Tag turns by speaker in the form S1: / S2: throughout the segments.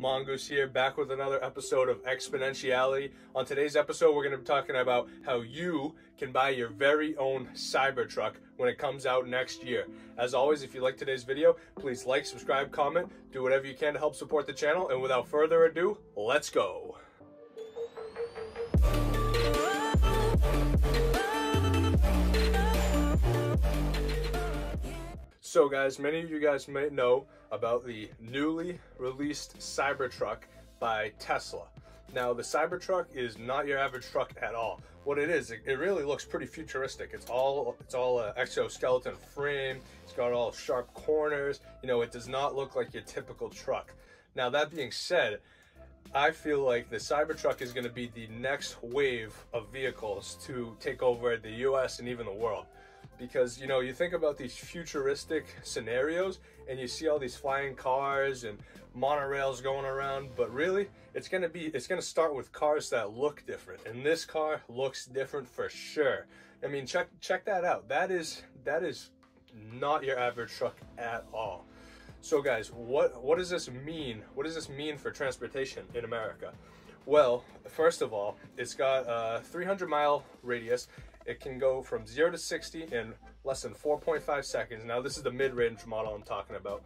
S1: Mongoose here, back with another episode of Exponentiality. On today's episode, we're going to be talking about how you can buy your very own Cybertruck when it comes out next year. As always, if you like today's video, please like, subscribe, comment, do whatever you can to help support the channel. And without further ado, let's go. So guys, many of you guys may know about the newly released Cybertruck by Tesla. Now the Cybertruck is not your average truck at all. What it is, it, it really looks pretty futuristic. It's all it's all exoskeleton frame. It's got all sharp corners. You know, it does not look like your typical truck. Now that being said, I feel like the Cybertruck is going to be the next wave of vehicles to take over the US and even the world because you know you think about these futuristic scenarios and you see all these flying cars and monorails going around but really it's going to be it's going to start with cars that look different and this car looks different for sure. I mean check check that out. That is that is not your average truck at all. So guys what what does this mean? What does this mean for transportation in america? Well first of all it's got a 300 mile radius it can go from 0 to 60 in less than 4.5 seconds. Now this is the mid-range model I'm talking about.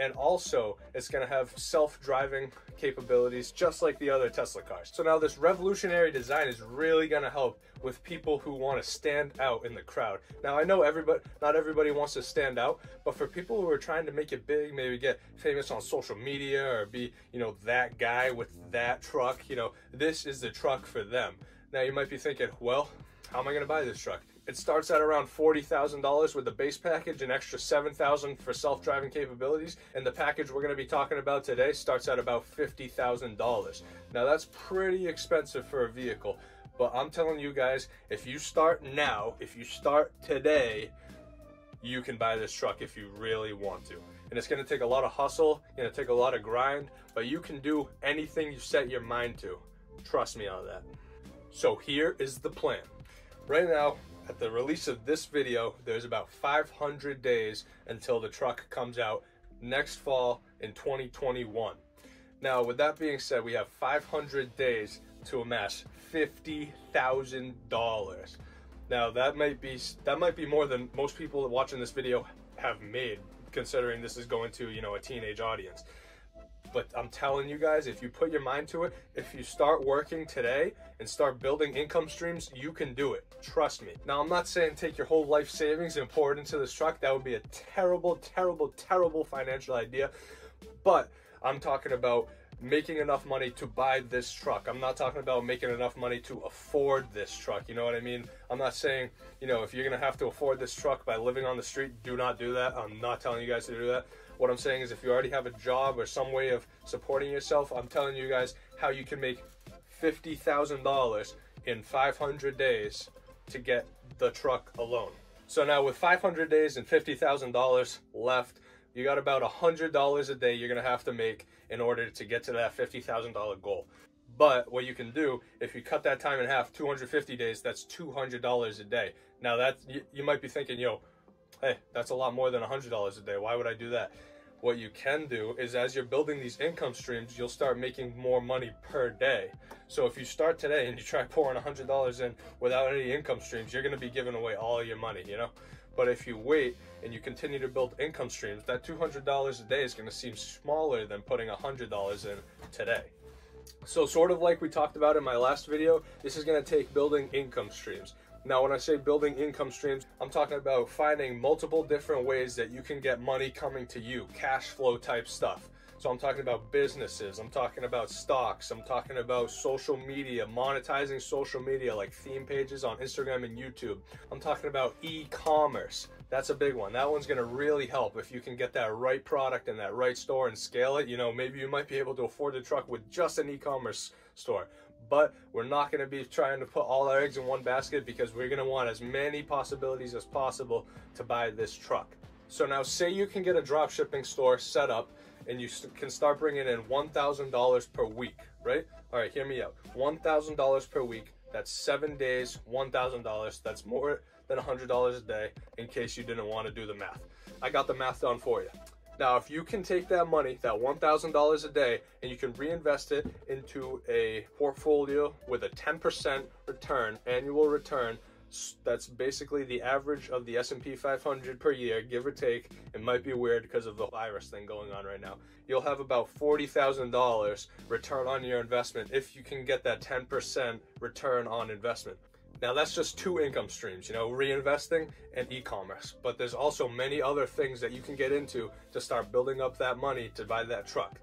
S1: And also, it's going to have self-driving capabilities just like the other Tesla cars. So now this revolutionary design is really going to help with people who want to stand out in the crowd. Now I know everybody, not everybody wants to stand out, but for people who are trying to make it big, maybe get famous on social media or be, you know, that guy with that truck, you know, this is the truck for them. Now you might be thinking, well, how am I going to buy this truck? It starts at around $40,000 with the base package, an extra 7,000 for self-driving capabilities, and the package we're going to be talking about today starts at about $50,000. Now that's pretty expensive for a vehicle, but I'm telling you guys, if you start now, if you start today, you can buy this truck if you really want to. And it's going to take a lot of hustle, to take a lot of grind, but you can do anything you set your mind to. Trust me on that. So here is the plan. Right now, at the release of this video, there's about 500 days until the truck comes out next fall in 2021. Now, with that being said, we have 500 days to amass $50,000. Now, that might be that might be more than most people watching this video have made, considering this is going to, you know, a teenage audience. But I'm telling you guys, if you put your mind to it, if you start working today and start building income streams, you can do it. Trust me. Now, I'm not saying take your whole life savings and pour it into this truck. That would be a terrible, terrible, terrible financial idea. But I'm talking about making enough money to buy this truck. I'm not talking about making enough money to afford this truck. You know what I mean? I'm not saying, you know, if you're going to have to afford this truck by living on the street, do not do that. I'm not telling you guys to do that. What I'm saying is if you already have a job or some way of supporting yourself, I'm telling you guys how you can make $50,000 in 500 days to get the truck alone. So now with 500 days and $50,000 left, you got about a $100 a day you're gonna have to make in order to get to that $50,000 goal. But what you can do, if you cut that time in half, 250 days, that's $200 a day. Now that you, you might be thinking, yo, hey, that's a lot more than $100 a day. Why would I do that? What you can do is as you're building these income streams, you'll start making more money per day. So if you start today and you try pouring $100 in without any income streams, you're going to be giving away all your money, you know? But if you wait and you continue to build income streams, that $200 a day is going to seem smaller than putting $100 in today. So sort of like we talked about in my last video, this is going to take building income streams. Now, when I say building income streams, I'm talking about finding multiple different ways that you can get money coming to you, cash flow type stuff. So I'm talking about businesses, I'm talking about stocks, I'm talking about social media, monetizing social media like theme pages on Instagram and YouTube. I'm talking about e-commerce. That's a big one. That one's gonna really help if you can get that right product in that right store and scale it. You know, maybe you might be able to afford the truck with just an e-commerce store but we're not going to be trying to put all our eggs in one basket because we're going to want as many possibilities as possible to buy this truck. So now say you can get a drop shipping store set up and you can start bringing in $1,000 per week, right? All right, hear me out. $1,000 per week, that's seven days, $1,000. That's more than $100 a day in case you didn't want to do the math. I got the math done for you. Now, if you can take that money, that $1,000 a day, and you can reinvest it into a portfolio with a 10% return, annual return, that's basically the average of the S&P 500 per year, give or take. It might be weird because of the virus thing going on right now. You'll have about $40,000 return on your investment if you can get that 10% return on investment. Now that's just two income streams, you know, reinvesting and e-commerce. But there's also many other things that you can get into to start building up that money to buy that truck.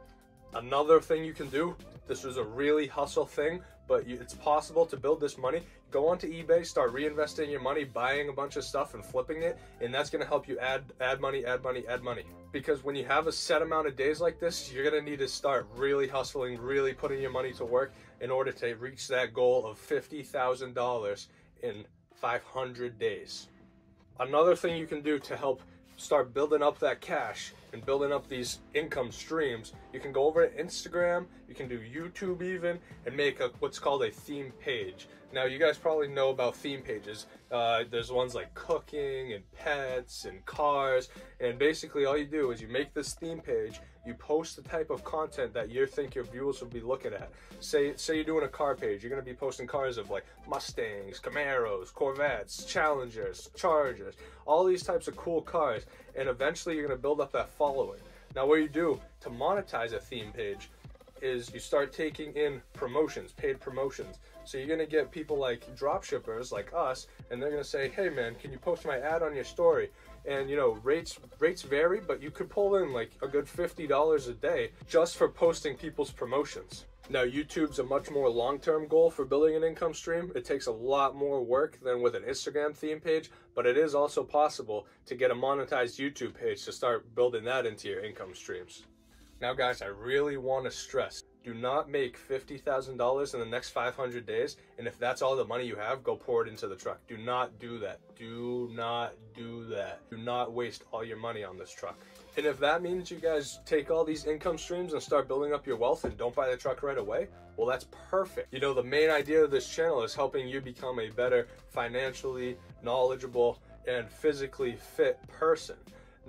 S1: Another thing you can do, this was a really hustle thing, but it's possible to build this money. Go onto eBay, start reinvesting your money, buying a bunch of stuff and flipping it, and that's gonna help you add add money, add money, add money. Because when you have a set amount of days like this, you're gonna need to start really hustling, really putting your money to work in order to reach that goal of $50,000 in 500 days. Another thing you can do to help start building up that cash and building up these income streams, you can go over to Instagram, you can do YouTube even, and make a what's called a theme page. Now, you guys probably know about theme pages. Uh, there's ones like cooking and pets and cars, and basically all you do is you make this theme page, you post the type of content that you think your viewers will be looking at. Say, say you're doing a car page, you're gonna be posting cars of like Mustangs, Camaros, Corvettes, Challengers, Chargers, all these types of cool cars, and eventually you're gonna build up that following. Now, what you do to monetize a theme page is you start taking in promotions, paid promotions. So you're gonna get people like drop shippers like us, and they're gonna say, "Hey man, can you post my ad on your story?" And you know, rates rates vary, but you could pull in like a good fifty dollars a day just for posting people's promotions. Now, YouTube's a much more long-term goal for building an income stream. It takes a lot more work than with an Instagram theme page, but it is also possible to get a monetized YouTube page to start building that into your income streams. Now guys, I really want to stress, do not make $50,000 in the next 500 days, and if that's all the money you have, go pour it into the truck. Do not do that. Do not do that. Do not waste all your money on this truck. And if that means you guys take all these income streams and start building up your wealth and don't buy the truck right away, well, that's perfect. You know, the main idea of this channel is helping you become a better financially knowledgeable and physically fit person.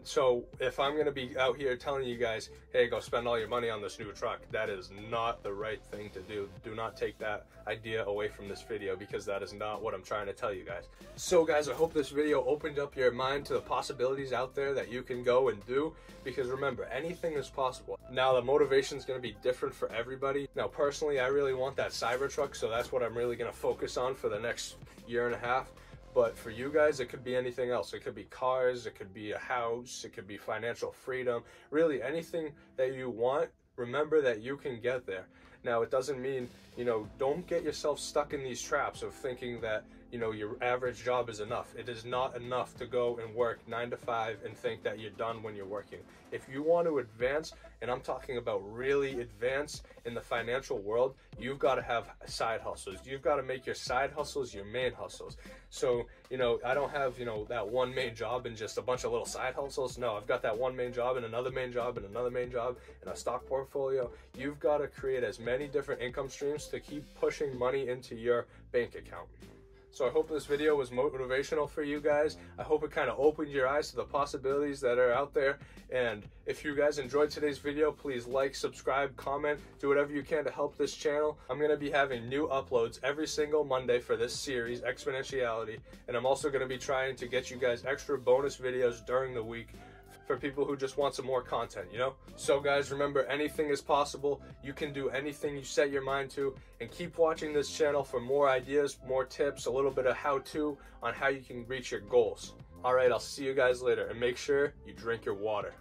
S1: So if I'm going to be out here telling you guys, hey, go spend all your money on this new truck, that is not the right thing to do. Do not take that idea away from this video because that is not what I'm trying to tell you guys. So guys, I hope this video opened up your mind to the possibilities out there that you can go and do because remember, anything is possible. Now the motivation is going to be different for everybody. Now personally, I really want that Cybertruck, so that's what I'm really going to focus on for the next year and a half. But for you guys, it could be anything else. It could be cars, it could be a house, it could be financial freedom. Really, anything that you want, remember that you can get there. Now, it doesn't mean, you know, don't get yourself stuck in these traps of thinking that, you know, your average job is enough. It is not enough to go and work nine to five and think that you're done when you're working. If you want to advance, and I'm talking about really advance in the financial world, you've got to have side hustles. You've got to make your side hustles your main hustles. So, you know, I don't have, you know, that one main job and just a bunch of little side hustles. No, I've got that one main job and another main job and another main job and a stock portfolio. You've got to create as many different income streams to keep pushing money into your bank account. So I hope this video was motivational for you guys. I hope it kind of opened your eyes to the possibilities that are out there. And if you guys enjoyed today's video, please like, subscribe, comment, do whatever you can to help this channel. I'm going to be having new uploads every single Monday for this series, Exponentiality. And I'm also going to be trying to get you guys extra bonus videos during the week for people who just want some more content, you know? So guys, remember anything is possible. You can do anything you set your mind to and keep watching this channel for more ideas, more tips, a little bit of how-to on how you can reach your goals. All right, I'll see you guys later and make sure you drink your water.